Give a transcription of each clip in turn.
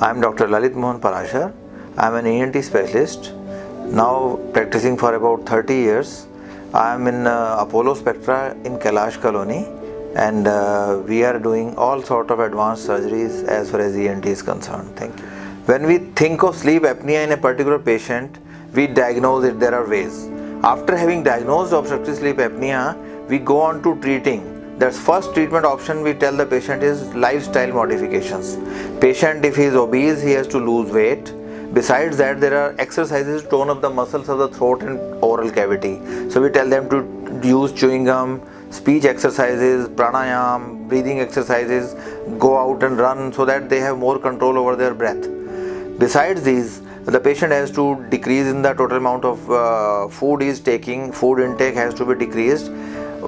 I am Dr. Lalit Mohan Parashar. I am an ENT specialist, now practicing for about 30 years. I am in uh, Apollo Spectra in Kailash Colony and uh, we are doing all sort of advanced surgeries as far as ENT is concerned. Thank you. When we think of sleep apnea in a particular patient, we diagnose it. There are ways. After having diagnosed obstructive sleep apnea, we go on to treating the first treatment option we tell the patient is lifestyle modifications. Patient if he is obese he has to lose weight. Besides that there are exercises to tone up the muscles of the throat and oral cavity. So we tell them to use chewing gum speech exercises pranayam breathing exercises go out and run so that they have more control over their breath. Besides these the patient has to decrease in the total amount of uh, food he is taking. Food intake has to be decreased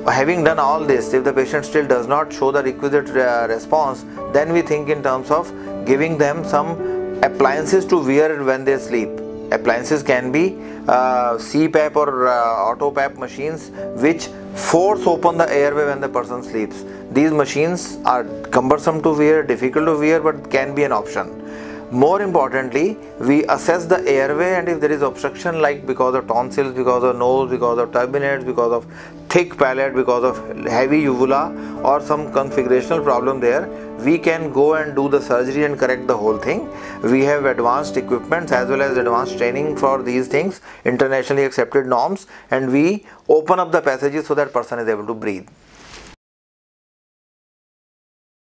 having done all this if the patient still does not show the requisite uh, response then we think in terms of giving them some appliances to wear when they sleep. Appliances can be uh, CPAP or uh, AutoPAP machines which force open the airway when the person sleeps. These machines are cumbersome to wear difficult to wear but can be an option more importantly we assess the airway and if there is obstruction like because of tonsils because of nose because of turbinates because of thick palate because of heavy uvula or some configurational problem there we can go and do the surgery and correct the whole thing. We have advanced equipments as well as advanced training for these things internationally accepted norms and we open up the passages so that person is able to breathe